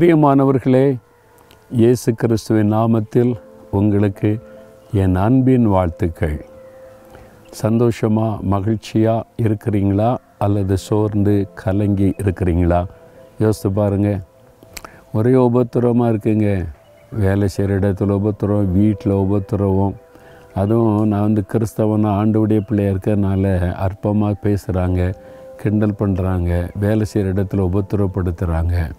பிரியமானவர்களே இயேசு கிறிஸ்துவின் நாமத்தில் உங்களுக்கு என் அன்பின் வாழ்த்துக்கள். சந்தோஷமாக மகிழ்ச்சியாக இருக்கிறீங்களா? அல்லது சோர்ந்து கலங்கி இருக்கிறீங்களா? யோசித்து பாருங்கள் ஒரே உபத்திரவமாக இருக்குங்க. வேலை செய்கிற இடத்துல உபத்திரம் வீட்டில் உபத்திரவம். அதுவும் நான் வந்து கிறிஸ்தவனா ஆண்டவுடைய பிள்ளையாக இருக்கிறனால அற்பமாக பேசுகிறாங்க கிண்டல் பண்ணுறாங்க வேலை செய்கிற இடத்துல உபத்திரப்படுத்துகிறாங்க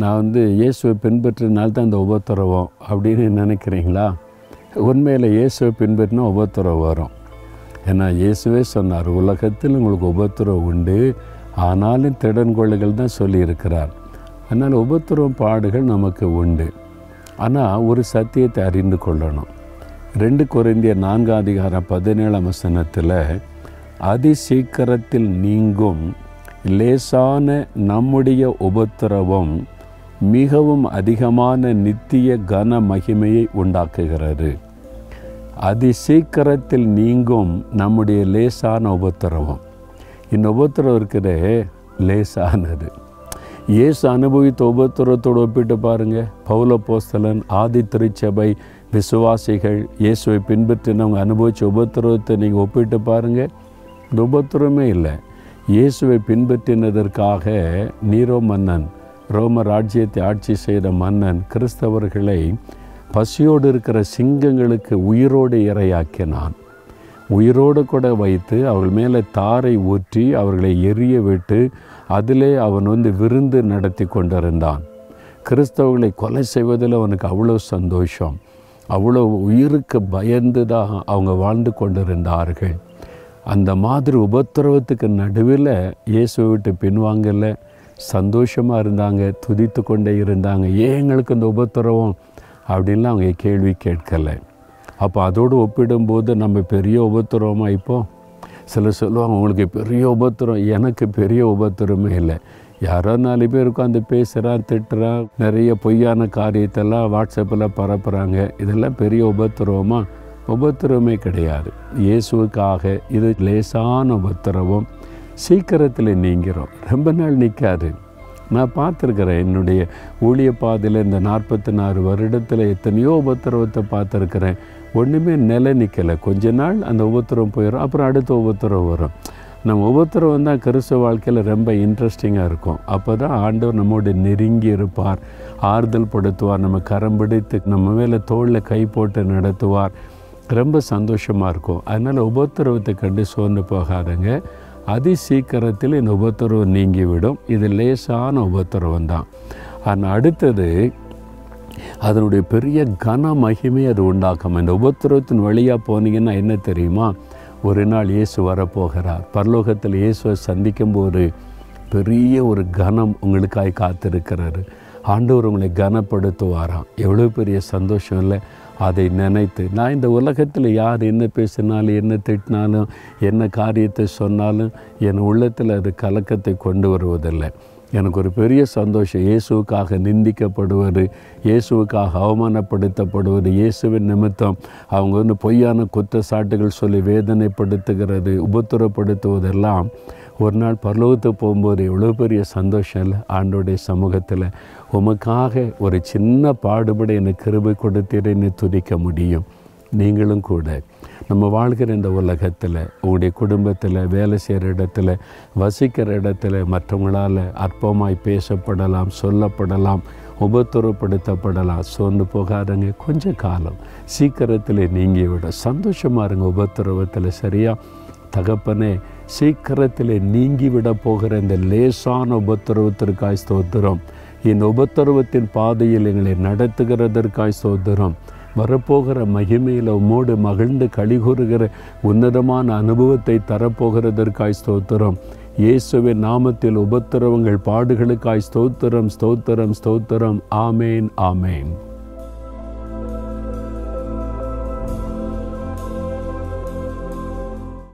நான் வந்து இயேசுவை பின்பற்றினால தான் இந்த உபத்திரவம் அப்படின்னு நினைக்கிறீங்களா? உண்மையில் இயேசுவை பின்பற்றினா உபத்திரவம் வரும். ஏன்னா இயேசுவே சொன்னார் உலகத்தில் உங்களுக்கு உபத்திரவம் உண்டு. ஆனாலும் திடன்கொள்ளுகள் தான் சொல்லியிருக்கிறார். அதனால் உபத்திரவம் பாடுகள் நமக்கு உண்டு. ஆனால் ஒரு சத்தியத்தை அறிந்து கொள்ளணும். ரெண்டு குறைந்திய நான்காம் அதிகாரம் பதினேழாம் வசனத்தில் அதி சீக்கிரத்தில் நீங்கும் லேசான நம்முடைய உபத்திரவம் மிகவும் அதிகமான நித்திய கன மகிமையை உண்டாக்குகிறது. அதி சீக்கிரத்தில் நீங்கும் நம்முடைய லேசான உபத்திரவம். இந்த உபத்திரம் இருக்கிற லேசானது. இயேசு அனுபவித்த உபத்திரத்தோடு ஒப்பிட்டு பாருங்கள் பௌல போஸ்தலன் ஆதி திருச்சபை விசுவாசிகள் இயேசுவை பின்பற்றினவங்க அனுபவித்த உபத்திரவத்தை நீங்கள் ஒப்பிட்டு பாருங்கள் இந்த உபத்திரமே இல்லை. இயேசுவை பின்பற்றினதற்காக நீரோ மன்னன் ரோம ராஜ்யத்தை ஆட்சி செய்த மன்னன் கிறிஸ்தவர்களை பசியோடு இருக்கிற சிங்கங்களுக்கு உயிரோடு இரையாக்கினான். உயிரோடு கூட வைத்து அவர்கள் மேலே தாரை ஊற்றி அவர்களை எரிய விட்டு அதிலே அவன் வந்து விருந்து நடத்தி கொண்டிருந்தான். கிறிஸ்தவர்களை கொலை செய்வதில் அவனுக்கு அவ்வளோ சந்தோஷம். அவ்வளோ உயிருக்கு பயந்து தான் அவங்க வாழ்ந்து கொண்டிருந்தார்கள். அந்த மாதிரி உபத்திரவத்துக்கு நடுவில் இயேசுவை விட்டு பின்வாங்கல சந்தோஷமாக இருந்தாங்க துதித்து கொண்டே இருந்தாங்க. ஏன் எங்களுக்கு இந்த உபத்திரவம்? அப்படின்லாம் அவங்க கேள்வி கேட்கலை. அப்போ அதோடு ஒப்பிடும்போது நம்ம பெரிய உபத்திரவமாக இப்போது சிலர் சொல்லுவாங்க உங்களுக்கு பெரிய உபத்திரம் எனக்கு பெரிய உபத்திரமே இல்லை. யாரோ நாலு பேர் உட்காந்து பேசுகிறான் திட்டுறான் நிறைய பொய்யான காரியத்தெல்லாம் வாட்ஸ்அப்பில் பரப்புகிறாங்க இதெல்லாம் பெரிய உபத்திரவமாக உபத்திரமே கிடையாது. இயேசுவுக்காக இது லேசான உபத்திரவம். சீக்கிரத்தில் நீங்கிறோம். ரொம்ப நாள் நிற்காது நான் பார்த்துருக்குறேன் என்னுடைய ஊழிய பாதையில் இந்த நாற்பத்தி நாலு வருடத்தில் எத்தனையோ உபத்திரவத்தை பார்த்துருக்குறேன். ஒன்றுமே நிலை நிற்கலை கொஞ்ச நாள் அந்த உபத்திரம் போயிடும் அப்புறம் அடுத்த உபத்திரம் வரும். நம்ம உபத்திரவம் தான் கிறிஸ்துவ வாழ்க்கையில் ரொம்ப இன்ட்ரெஸ்டிங்காக இருக்கும். அப்போ தான் ஆண்டவர் நம்மோடு நெருங்கி இருப்பார். ஆறுதல் படுத்துவார். நம்ம கரம் பிடித்து நம்ம மேலே தோளில் கை போட்டு நடத்துவார். ரொம்ப சந்தோஷமாக இருக்கும். அதனால் உபத்திரவத்தை கண்டு சோர்ந்து போகாதங்க. அதி சீக்கிரத்தில் இந்த உபத்திரவம் நீங்கிவிடும். இது லேசான உபத்திரவம் தான் ஆனால் அடுத்தது அதனுடைய பெரிய கன மகிமை அது உண்டாக்கும். இந்த உபத்திரவத்தின் வழியாக போனீங்கன்னா என்ன தெரியுமா? ஒரு நாள் இயேசு வரப்போகிறார். பரலோகத்தில் இயேசுவை சந்திக்கும் போது பெரிய ஒரு கனம் உங்களுக்காய் காத்திருக்கிறாரு ஆண்டவர் உங்களை கனப்படுத்துவாராம். எவ்வளோ பெரிய சந்தோஷம் இல்லை. அதை நினைத்து நான் இந்த உலகத்தில் யார் என்ன பேசினாலும் என்ன திட்டினாலும் என்ன காரியத்தை சொன்னாலும் என் உள்ளத்தில் அது கலக்கத்தை கொண்டு வருவதில்லை. எனக்கு ஒரு பெரிய சந்தோஷம். இயேசுவுக்காக நிந்திக்கப்படுவது இயேசுவுக்காக அவமானப்படுத்தப்படுவது இயேசுவின் நிமித்தம் அவங்க வந்து பொய்யான குற்றச்சாட்டுகள் சொல்லி வேதனைப்படுத்துகிறது உபத்திரப்படுத்துவதெல்லாம் ஒரு நாள் பரலோகத்தை போகும்போது எவ்வளோ பெரிய சந்தோஷம் இல்லை? ஆண்டோடைய சமூகத்தில் உமக்காக ஒரு சின்ன பாடுபட எனக்கு கிருபை கொடுத்தீரன்னு துதிக்க முடியும். நீங்களும் கூட. நம்ம வாழ்கிற இந்த உலகத்தில் உங்களுடைய குடும்பத்தில் வேலை செய்கிற இடத்துல வசிக்கிற இடத்துல மற்றவங்களால் அற்பமாய் பேசப்படலாம் சொல்லப்படலாம் உபத்திரப்படுத்தப்படலாம். சோர்ந்து போகாதங்க. கொஞ்ச காலம் சீக்கிரத்தில் நீங்கி விட சந்தோஷமாக இருங்க உபத்திரவத்தில். சரியாக தகப்பனே சீக்கிரத்தில் நீங்கிவிட போகிற இந்த லேசான உபத்திரவத்திற்காய் ஸ்தோத்திரம். என் உபத்திரவத்தின் பாதையில் எங்களை நடத்துகிறதற்காய் ஸ்தோத்திரம். வரப்போகிற மகிமையில் உம்மோடு மகிழ்ந்து கழிகூறுகிற உன்னதமான அனுபவத்தை தரப்போகிறதற்காய் ஸ்தோத்திரம். இயேசுவின் நாமத்தில் உபத்திரவங்கள் பாடுகளுக்காய் ஸ்தோத்திரம் ஸ்தோத்திரம் ஸ்தோத்திரம். ஆமேன் ஆமேன்.